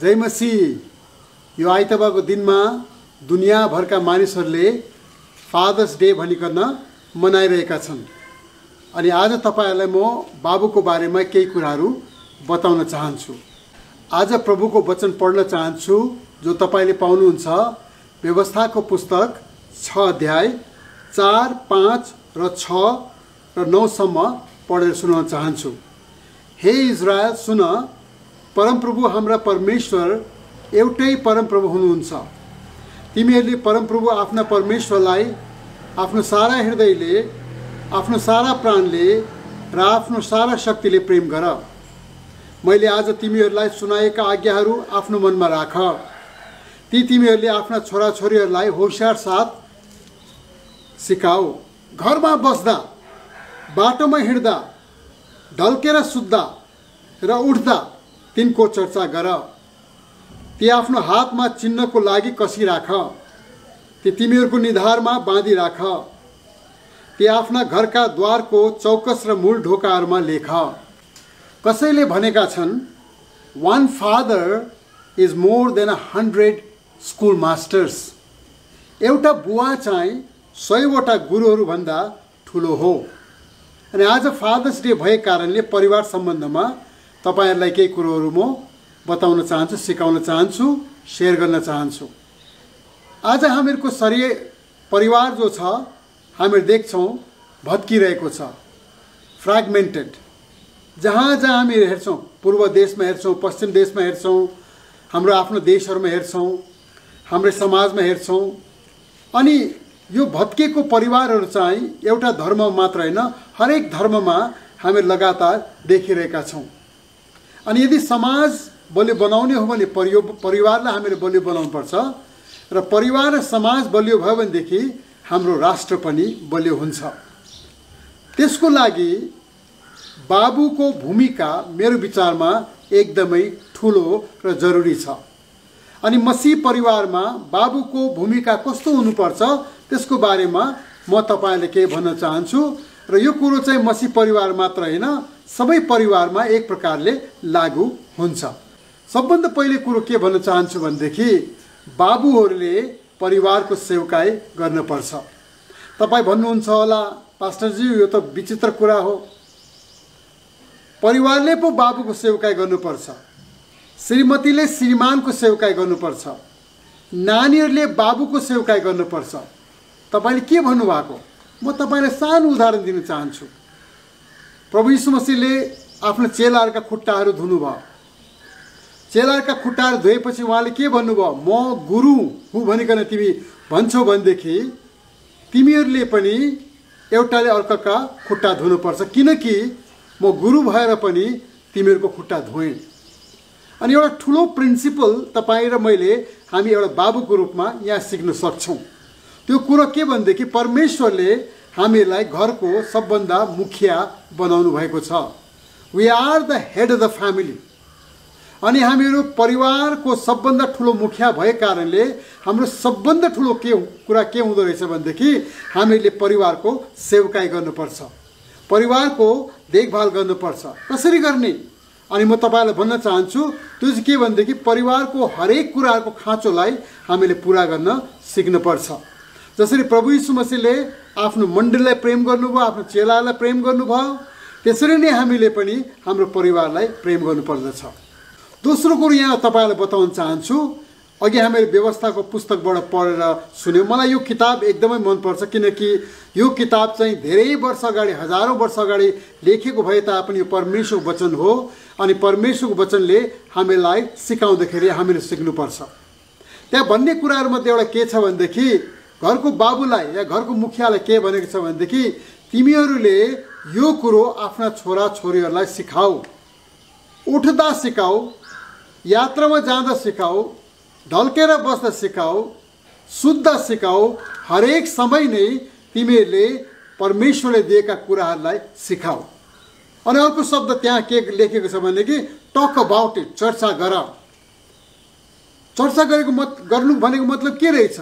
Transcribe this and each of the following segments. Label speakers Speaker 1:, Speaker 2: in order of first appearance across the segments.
Speaker 1: जय मसी। यो आइतबारको दिनमा दुनियाँभरका मानिसहरूले फादर्स डे भनिकन मनाइरहेका छन्। अनि आज तपाईँहरूलाई म बाबुको बारेमा केही कुराहरू बताउन चाहन्छु। आज प्रभुको वचन पढ्न चाहन्छु जो तपाईँले पाउनुहुन्छ। व्यवस्थाको पुस्तक छ अध्याय चार पाँच र छ र नौसम्म पढेर सुनाउन चाहन्छु। हे इजरायल सुन परमप्रभु हाम्रा परमेश्वर एउटै परमप्रभु हुनुहुन्छ। तिमीहरूले परमप्रभु आफ्ना परमेश्वरलाई आफ्नो सारा हृदयले आफ्नो सारा प्राणले र आफ्नो सारा शक्तिले प्रेम गर। मैले आज तिमीहरूलाई सुनाएका आज्ञाहरू आफ्नो मनमा राख। ती तिमीहरूले आफ्ना छोराछोरीहरूलाई होसियार साथ सिकाऊ। घरमा बस्दा बाटोमा हिँड्दा ढल्केर सुत्दा र उठ्दा तिनको चर्चा गर। ती आफ्नो हातमा चिन्हको लागि कसिराख ती तिमीहरूको निधारमा बाँधिराख ती आफ्ना घरका द्वारको चौकस र मूल ढोकाहरूमा लेख। कसैले भनेका छन् one father is more than a hundred school masters एउटा बुवा चाहिँ सयवटा गुरुहरूभन्दा ठुलो हो। अनि आज फादर्स डे भएको कारणले परिवार सम्बन्धमा तपाईँहरूलाई केही कुरोहरू म बताउन चाहन्छु सिकाउन चाहन्छु सेयर गर्न चाहन्छु। आज हामीहरूको शरीर परिवार जो छ हामीहरू देख्छौँ भत्किरहेको छ। फ्रेगमेन्टेड जहाँ जहाँ हामी हेर्छौँ पूर्व देशमा हेर्छौँ पश्चिम देशमा हेर्छौँ हाम्रो आफ्नो देशहरूमा हेर्छौँ हाम्रो समाजमा हेर्छौँ अनि यो भत्किएको परिवारहरू चाहिँ एउटा धर्म मात्र होइन हरेक धर्ममा हामी लगातार देखिरहेका छौँ। अनि यदि समाज बलियो बनाउने हो भने परियो परिवारलाई हामीले बलियो बनाउनुपर्छ र परिवार र समाज बलियो भयो भनेदेखि हाम्रो राष्ट्र पनि बलियो हुन्छ। त्यसको लागि बाबुको भूमिका मेरो विचारमा एकदमै ठुलो र जरुरी छ। अनि मसी परिवारमा बाबुको भूमिका कस्तो हुनुपर्छ त्यसको बारेमा म तपाईँहरूले केही भन्न चाहन्छु। र यो कुरो चाहिँ मसी परिवार मात्र होइन सबै परिवारमा एक प्रकारले लागु हुन्छ। सबभन्दा पहिले कुरो के भन्न चाहन्छु भनेदेखि बाबुहरूले परिवारको सेवकाई गर्नुपर्छ। तपाईँ भन्नुहुन्छ होला पास्टरजी यो त विचित्र कुरा हो। परिवारले पो बाबुको सेवकाई गर्नुपर्छ। श्रीमतीले श्रीमानको सेवकाई गर्नुपर्छ। नानीहरूले बाबुको सेवकाई गर्नुपर्छ। तपाईँले के भन्नुभएको? म तपाईँलाई सानो उदाहरण दिन चाहन्छु। प्रभु यीशु मसीहले आफ्नो चेलाहरूका खुट्टाहरू धुनुभयो। चेलाहरूका खुट्टाहरू धोएपछि उहाँले के भन्नुभयो? म गुरु हुँ भनिकन तिमी भन्छौ भनेदेखि तिमीहरूले पनि एउटाले अर्काका खुट्टा धुनुपर्छ। किनकि म गुरु भएर पनि तिमीहरूको खुट्टा धोएँ। अनि एउटा ठुलो प्रिन्सिपल तपाईँ र मैले हामी एउटा बाबुको रूपमा यहाँ सिक्न सक्छौँ। त्यो कुरो के भनेदेखि परमेश्वरले हामीलाई घरको सबभन्दा मुखिया बनाउनु भएको छ। We are the head of the family अनि हामीहरू परिवारको सबभन्दा ठुलो मुखिया भएको कारणले हाम्रो सबभन्दा ठुलो के कुरा के हुँदो रहेछ भनेदेखि हामीले परिवारको सेवकाई गर्नुपर्छ। परिवारको देखभाल गर्नुपर्छ। कसरी गर्ने? अनि म तपाईँलाई भन्न चाहन्छु त्यो चाहिँ के भनेदेखि परिवारको हरेक कुराहरूको खाँचोलाई हामीले पुरा गर्न सिक्नुपर्छ। जसरी प्रभु यीशु मसीहले आफ्नो मण्डलीलाई प्रेम गर्नुभयो आफ्नो चेलालाई प्रेम गर्नुभयो त्यसरी नै हामीले पनि हाम्रो परिवारलाई प्रेम गर्नुपर्दछ। दोस्रो कुरो यहाँ तपाईँलाई बताउन चाहन्छु अघि हामीले व्यवस्थाको पुस्तकबाट पढेर सुन्यौँ। मलाई यो किताब एकदमै मनपर्छ किनकि यो किताब चाहिँ धेरै वर्ष अगाडि हजारौँ वर्ष अगाडि लेखेको भए तापनि यो परमेश्वरको वचन हो अनि परमेश्वरको वचनले हामीलाई सिकाउँदाखेरि हामीले सिक्नुपर्छ। त्यहाँ भन्ने कुराहरूमध्ये एउटा के छ भनेदेखि घरको बाबुलाई या घरको मुखियालाई के भनेको छ भनेदेखि तिमीहरूले यो कुरो आफ्ना छोरा छोरीहरूलाई सिकाऊ उठ्दा सिकाऊ यात्रामा जाँदा सिकाऊ ढल्केर बस्दा सिकाऊ शुद्ध सिकाऊ हरेक समय नै तिमीहरूले परमेश्वरले दिएका कुराहरूलाई सिकाऊ। अनि अर्को शब्द त्यहाँ के लेखेको छ भनेदेखि टक अबाउट इट चर्चा गर। चर्चा गरेको मत गर्नु भनेको मतलब के रहेछ?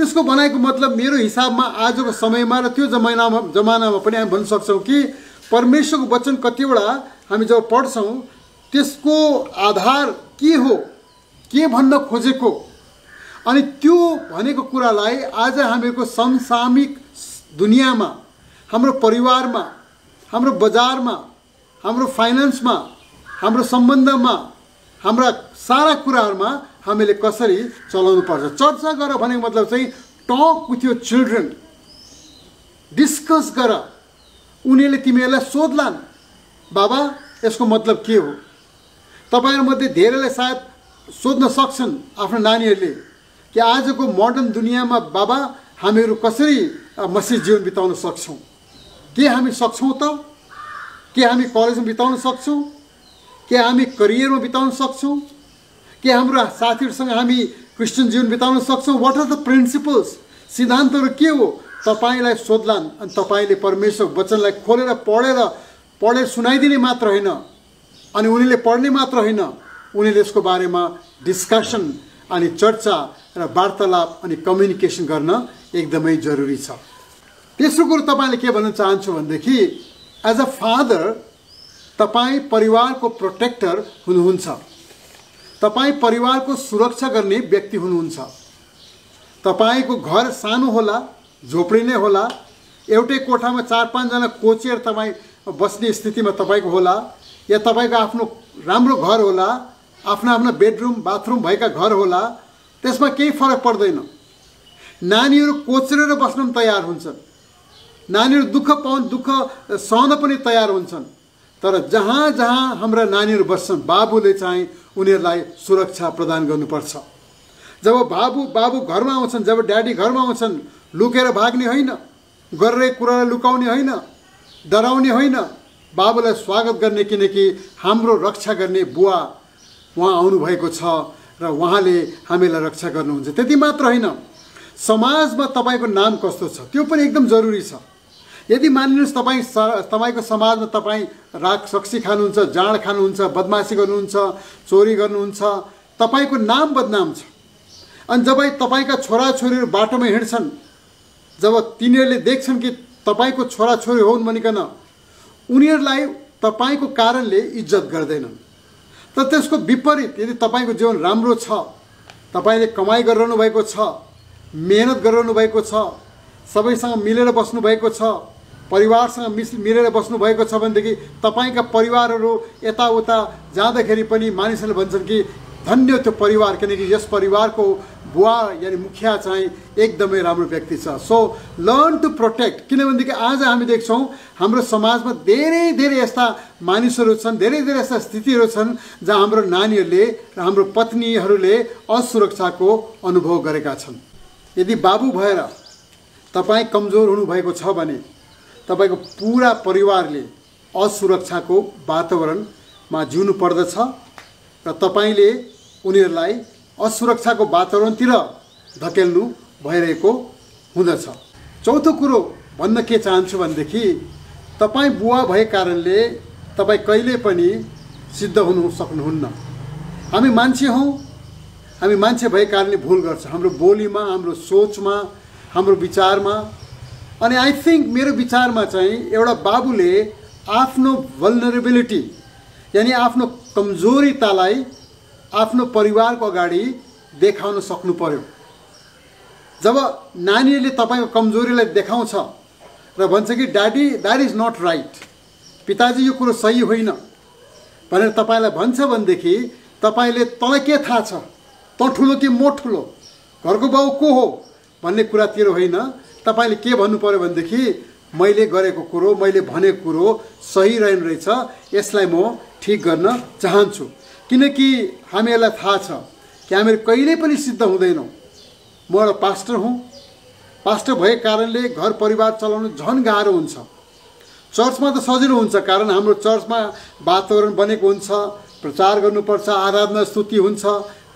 Speaker 1: त्यसको बनाएको मतलब मेरो हिसाबमा आजको समयमा र त्यो जमानामा जमानामा पनि हामी भन्न सक्छौँ कि परमेश्वरको वचन कतिवटा हामी जब पढ्छौँ त्यसको आधार के हो के भन्न खोजेको? अनि त्यो भनेको कुरालाई आज हामीहरूको समसामिक दुनियाँमा हाम्रो परिवारमा हाम्रो बजारमा हाम्रो फाइनेन्समा हाम्रो सम्बन्धमा हाम्रा सारा कुराहरूमा हामीले कसरी चलाउनु पर्छ? चर्चा गर भनेको मतलब चाहिँ talk with your children discuss गर। उनीहरूले तिमीहरूलाई सोध्लान् बाबा यसको मतलब के हो? तपाईँहरूमध्ये धेरैलाई सायद सोध्न सक्छन् आफ्नो नानीहरूले कि आजको मोडर्न दुनियाँमा बाबा हामीहरू कसरी मसिह जीवन बिताउन सक्छौँ? के हामी सक्छौँ त? के हामी कलेजमा बिताउन सक्छौँ? के हामी करियरमा बिताउन सक्छौँ? के हाम्रो साथीहरूसँग हामी क्रिस्चियन जीवन बिताउन सक्छौँ। वाट आर द प्रिन्सिपल्स सिद्धान्तहरू के हो? तपाईँलाई सोध्लान् अनि तपाईँले परमेश्वर वचनलाई खोलेर पढेर पढेर सुनाइदिने मात्र होइन। अनि उनीहरूले पढ्ने मात्र होइन। उनीहरूले यसको बारेमा डिस्कसन अनि चर्चा र वार्तालाप अनि कम्युनिकेसन गर्न एकदमै जरुरी छ। तेस्रो कुरो तपाईँले के भन्न चाहन्छु भनेदेखि एज अ फादर तपाईँ परिवारको प्रोटेक्टर हुनुहुन्छ। तपाईँ परिवारको सुरक्षा गर्ने व्यक्ति हुनुहुन्छ। तपाईँको घर सानो होला झोपडी नै होला एउटै कोठामा चार पाँचजना कोचेर तपाईँ बस्ने स्थितिमा तपाईँको होला या तपाईँको आफ्नो राम्रो घर होला आफ्नो आफ्नो बेडरुम बाथरुम भएका घर होला त्यसमा केही फरक पर्दैन। नानीहरू कोचरेर बस्न पनि तयार हुन्छन्। नानीहरू दुःख पाउनु दुःख सहन पनि तयार हुन्छन्। तर जहाँ जहाँ हाम्रा नानीहरू बस्छन् बाबुले चाहिँ उनीहरूलाई सुरक्षा प्रदान गर्नुपर्छ। जब बाबु बाबु घरमा आउँछन् जब ड्याडी घरमा आउँछन् लुकेर भाग्ने होइन गरेर कुरालाई लुकाउने होइन डराउने होइन बाबुलाई स्वागत गर्ने किनकि हाम्रो रक्षा गर्ने बुवा उहाँ आउनुभएको छ र उहाँले हामीलाई रक्षा गर्नुहुन्छ। त्यति मात्र होइन। समाजमा तपाईँको नाम कस्तो छ? त्यो पनि एकदम जरुरी छ। यदि मानिनुहोस् तपाईँ तपाईँको समाजमा तपाईँ राग सक्सी खानुहुन्छ जाँड खानुहुन्छ बदमासी गर्नुहुन्छ चोरी गर्नुहुन्छ तपाईँको नाम बदनाम छ। अनि जब तपाईँका छोराछोरीहरू बाटोमा हिँड्छन् जब तिनीहरूले देख्छन् कि तपाईँको छोराछोरी हुन् भनिकन उनीहरूलाई तपाईँको कारणले इज्जत गर्दैनन्। तर त्यसको विपरीत यदि तपाईँको जीवन राम्रो छ तपाईँले कमाइ गरिरहनु भएको छ मेहनत गरिरहनु भएको छ सबैसँग मिलेर बस्नुभएको छ परिवारसँग मिस मिलेर बस्नुभएको छ भनेदेखि तपाईँका परिवारहरू यताउता जाँदाखेरि पनि मानिसहरूले भन्छन् कि धन्य त्यो परिवार किनकि यस परिवारको बुवा यानि मुखिया चाहिँ एकदमै राम्रो व्यक्ति छ। सो लर्न टु प्रोटेक्ट किनभनेदेखि आज हामी देख्छौँ हाम्रो समाजमा धेरै धेरै यस्ता मानिसहरू छन् धेरै धेरै यस्ता स्थितिहरू छन् जहाँ हाम्रो नानीहरूले र हाम्रो पत्नीहरूले असुरक्षाको अनुभव गरेका छन्। यदि बाबु भएर तपाईँ कमजोर हुनुभएको छ भने तपाईँको पुरा परिवारले असुरक्षाको वातावरणमा जिउनु पर्दछ र तपाईँले उनीहरूलाई असुरक्षाको वातावरणतिर धकेल्नु भइरहेको हुँदछ। चौथो कुरो भन्न के चाहन्छु भनेदेखि तपाईँ बुवा भए कारणले तपाईँ कहिले पनि सिद्ध हुनु सक्नुहुन्न। हामी मान्छे हौँ। हामी मान्छे भए कारणले भुल गर्छ। हाम्रो बोलीमा हाम्रो सोचमा हाम्रो विचारमा अनि आई थिङ्क मेरो विचारमा चाहिँ एउटा बाबुले आफ्नो भल्नरेबिलिटी यानि आफ्नो कमजोरितालाई आफ्नो परिवारको अगाडि देखाउन सक्नु पर्यो जब नानीहरूले तपाईँको कमजोरीलाई देखाउँछ र भन्छ कि daddy that is not right पिताजी यो कुरो सही होइन। भनेर तपाईँलाई भन्छ भनेदेखि तपाईँले तँलाई के थाहा छ? तँ ठुलो कि म ठुलो? घरको बाउ को हो? भन्ने कुरातिर होइन। तपाईँले के भन्नु पऱ्यो भनेदेखि मैले गरेको कुरो मैले भनेको कुरो सही रहेन रहेछ यसलाई म ठिक गर्न चाहन्छु। किनकि हामीहरूलाई थाहा छ कि हामीहरू कहिल्यै पनि सिद्ध हुँदैनौँ। म एउटा पास्टर हुँ। पास्टर भएको कारणले घर परिवार चलाउनु झन् गाह्रो हुन्छ। चर्चमा त सजिलो हुन्छ कारण हाम्रो चर्चमा वातावरण बनेको हुन्छ प्रचार गर्नुपर्छ आराधना स्तुति हुन्छ।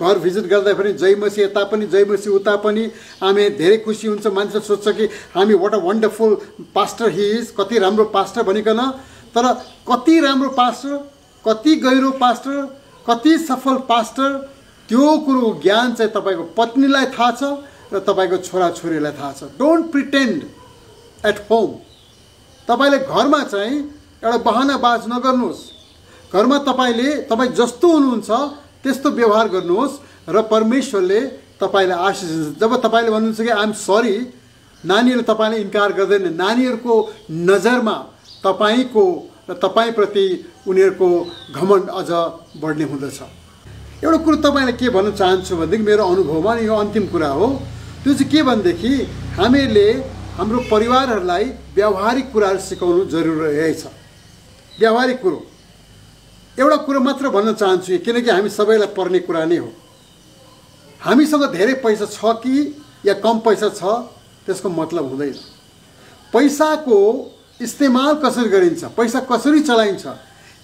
Speaker 1: घर भिजिट गर्दा पनि जयमसी यता पनि जयमसी उता पनि हामी धेरै खुसी हुन्छ। मान्छे सोध्छ कि हामी what a wonderful pastor he is कति राम्रो पास्टर भनिकन। तर कति राम्रो पास्टर कति गहिरो पास्टर कति सफल पास्टर त्यो कुरो ज्ञान चाहिँ तपाईँको पत्नीलाई थाहा छ र तपाईँको छोराछोरीलाई थाहा छ। डोन्ट प्रिटेन्ड एट होम तपाईँले घरमा चाहिँ एउटा बहानाबाज नगर्नुहोस्। घरमा तपाईँले तपाईँ जस्तो हुनुहुन्छ त्यस्तो व्यवहार गर्नुहोस् र परमेश्वरले तपाईँलाई आशिष जब तपाईँले भन्नुहुन्छ कि आइएम सरी नानीहरू तपाईँले इन्कार गर्दैन। नानीहरूको नजरमा तपाईँको र तपाईँप्रति उनीहरूको घमण्ड अझ बढ्ने हुँदछ। एउटा कुरो तपाईँलाई के भन्न चाहन्छु भनेदेखि मेरो अनुभवमा यो अन्तिम कुरा हो। त्यो चाहिँ के भनेदेखि हामीहरूले हाम्रो परिवारहरूलाई व्यावहारिक कुराहरू सिकाउनु जरुरी रहेछ। व्यावहारिक कुरो। एउटा कुरो मात्र भन्न चाहन्छु किनकि हामी सबैलाई पर्ने कुरा नै हो। हामीसँग धेरै पैसा छ कि या कम पैसा छ त्यसको मतलब हुँदैन। पैसाको इस्तेमाल कसरी गरिन्छ पैसा कसरी चलाइन्छ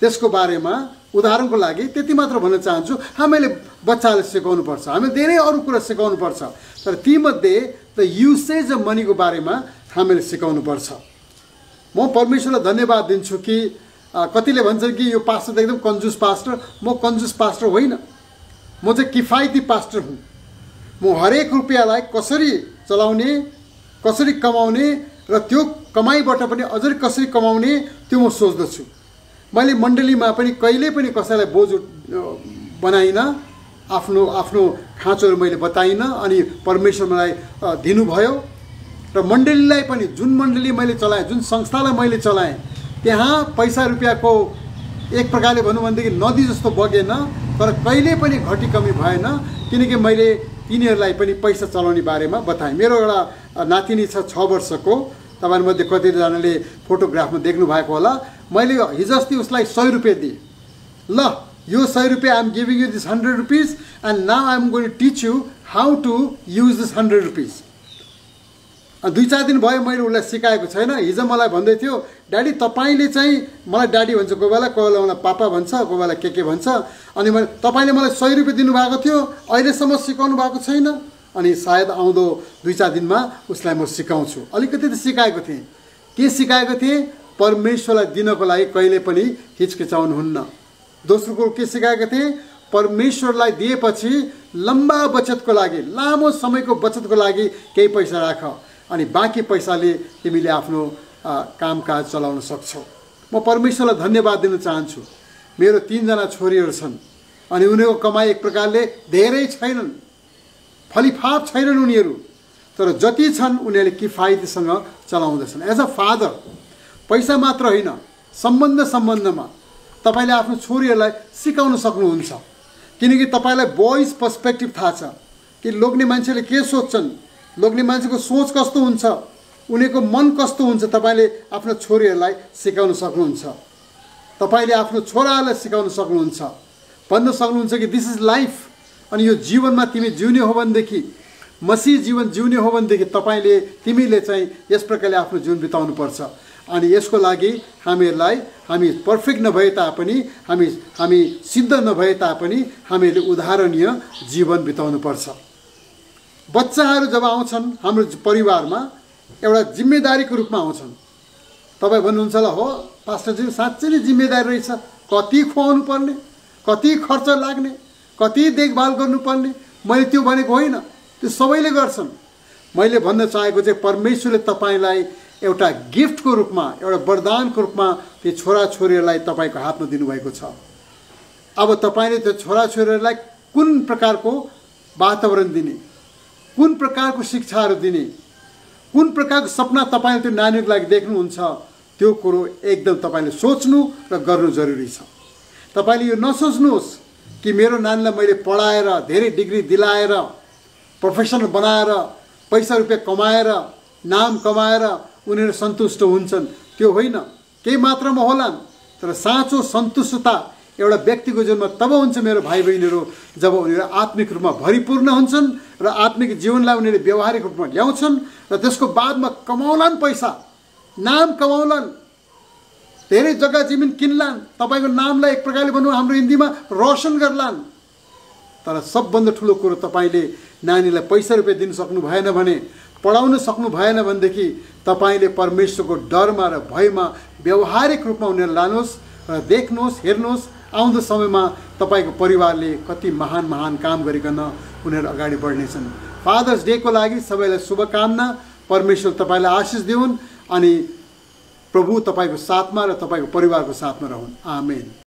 Speaker 1: त्यसको बारेमा उदाहरणको लागि त्यति मात्र भन्न चाहन्छु हामीले बच्चालाई सिकाउनुपर्छ हामीले धेरै अरू कुरा सिकाउनुपर्छ तर तीमध्ये द युसेज अफ मनीको बारेमा हामीले सिकाउनुपर्छ। म परमेश्वरलाई धन्यवाद दिन्छु कि कतिले भन्छन् कि यो पास्टर त एकदम कन्जुस पास्टर म कन्जुस पास्टर होइन। म चाहिँ किफायती पास्टर हुँ। म हरेक रुपियाँलाई कसरी चलाउने कसरी कमाउने र त्यो कमाइबाट पनि अझै कसरी कमाउने त्यो म सोच्दछु। मैले मण्डलीमा पनि कहिले पनि कसैलाई बोझ बनाइनँ। आफ्नो आफ्नो खाँचोहरू मैले बताइनँ अनि परमेश्वर मलाई दिनुभयो। र मण्डलीलाई पनि जुन मण्डली मैले चलाएँ जुन संस्थालाई मैले चलाएँ त्यहाँ पैसा रुपियाँको एक प्रकारले भनौँ भनेदेखि नदी जस्तो बगेन तर कहिले पनि घटी कमी भएन किनकि मैले तिनीहरूलाई पनि पैसा चलाउने बारेमा बताएँ। मेरो एउटा नातिनी छ छ वर्षको तपाईँहरूमध्ये कतिजनाले फोटोग्राफमा देख्नु भएको होला। मैले हिजो अस्ति उसलाई सय रुपियाँ दिएँ। ल यो सय रुपियाँ I'm giving you this hundred rupees and now I'm going teach you how to use this hundred rupees दुई चार दिन भयो मैले उसलाई सिकाएको छैन। हिजो मलाई भन्दै थियो ड्याडी तपाईँले चाहिँ मलाई ड्याडी भन्छ कोही बेला कोही बेला मलाई पापा भन्छ कोही बेला के के भन्छ। अनि मैले तपाईँले मलाई सय रुपियाँ दिनुभएको थियो अहिलेसम्म सिकाउनु भएको छैन। अनि सायद आउँदो दुई चार दिनमा उसलाई म सिकाउँछु। अलिकति त सिकाएको थिएँ। के सिकाएको थिएँ? परमेश्वरलाई दिनको लागि कहिले पनि हिचकिचाउनुहुन्न। दोस्रो कुरो के सिकाएको थिएँ? परमेश्वरलाई दिएपछि लम्बा बचतको लागि लामो समयको बचतको लागि केही पैसा राख। अनि बाँकी पैसाले तिमीले आफ्नो कामकाज चलाउन सक्छौ। म परमेश्वरलाई धन्यवाद दिन चाहन्छु। मेरो तिनजना छोरीहरू छन् अनि उनीहरूको कमाइ एक प्रकारले धेरै छैनन् फलिफाप छैनन् उनीहरू तर जति छन् उनीहरूले किफायतीसँग चलाउँदैछन्। एज अ फादर पैसा मात्र होइन सम्बन्ध सम्बन्धमा तपाईँले आफ्नो छोरीहरूलाई सिकाउन सक्नुहुन्छ। किनकि तपाईँलाई बोइज पर्सपेक्टिभ थाहा छ कि लोग्ने मान्छेले के सोध्छन् लोग्ने मान्छेको सोच कस्तो हुन्छ? उनीहरूको मन कस्तो हुन्छ? तपाईँले आफ्नो छोरीहरूलाई सिकाउन सक्नुहुन्छ। तपाईँले आफ्नो छोराहरूलाई सिकाउन सक्नुहुन्छ। भन्न सक्नुहुन्छ कि दिस इज लाइफ अनि यो जीवनमा तिमी जिउने हो भनेदेखि मसी जीवन जिउने हो भनेदेखि तपाईँले तिमीले चाहिँ यस प्रकारले आफ्नो जीवन बिताउनुपर्छ। अनि यसको लागि हामीहरूलाई हामी पर्फेक्ट नभए तापनि हामी हामी सिद्ध नभए तापनि हामीहरूले उदाहरणीय जीवन बिताउनुपर्छ। बच्चाहरू जब आउँछन् हाम्रो परिवारमा एउटा जिम्मेदारीको रूपमा आउँछन्। तपाईँ भन्नुहुन्छ होला हो पास्टरजी साँच्चै नै जिम्मेदारी रहेछ। कति खुवाउनु पर्ने कति खर्च लाग्ने कति देखभाल गर्नुपर्ने मैले त्यो भनेको होइन त्यो सबैले गर्छन्। मैले भन्न चाहेको चाहिँ परमेश्वरले तपाईँलाई एउटा गिफ्टको रूपमा एउटा वरदानको रूपमा त्यो छोराछोरीहरूलाई तपाईँको हातमा दिनुभएको छ। अब तपाईँले त्यो छोराछोरीहरूलाई कुन प्रकारको वातावरण दिने? कुन प्रकारको शिक्षाहरू दिने? कुन प्रकारको सपना तपाईँले त्यो नानीको लागि देख्नुहुन्छ? त्यो कुरो एकदम तपाईँले सोच्नु र गर्नु जरुरी छ। तपाईँले यो नसोच्नुहोस् कि मेरो नानीलाई मैले पढाएर धेरै डिग्री दिलाएर प्रोफेसनल बनाएर पैसा रुपियाँ कमाएर नाम कमाएर उनीहरू सन्तुष्ट हुन्छन्। त्यो होइन। केही मात्रामा होलान् तर साँचो सन्तुष्टता एउटा व्यक्तिको जीवनमा तब हुन्छ मेरो भाइ बहिनीहरू जब उनीहरू आत्मिक रूपमा भरिपूर्ण हुन्छन् र आत्मिक जीवनलाई उनीहरूले व्यवहारिक रूपमा ल्याउँछन् र त्यसको बादमा कमाउलान् पैसा नाम कमाउलान् धेरै जग्गा जमिन किन्लान् तपाईँको नामलाई एक प्रकारले भनौँ हाम्रो हिन्दीमा रोसन गर्लान्। तर सबभन्दा ठुलो कुरो तपाईँले नानीलाई पैसा रुपियाँ दिन सक्नु भएन भने पढाउन सक्नु भएन भनेदेखि तपाईँले परमेश्वरको डरमा र भयमा व्यवहारिक रूपमा उनीहरू लानुहोस् र देख्नुहोस् हेर्नुहोस् आउँदो समयमा तपाईँको परिवारले कति महान महान काम गरिकन उनीहरू अगाडि बढ्नेछन्। फादर्स डेको लागि सबैलाई शुभकामना। परमेश्वर तपाईँलाई आशिष दिउन् अनि प्रभु तपाईँको साथमा र तपाईँको परिवारको साथमा रहन्। आमेन।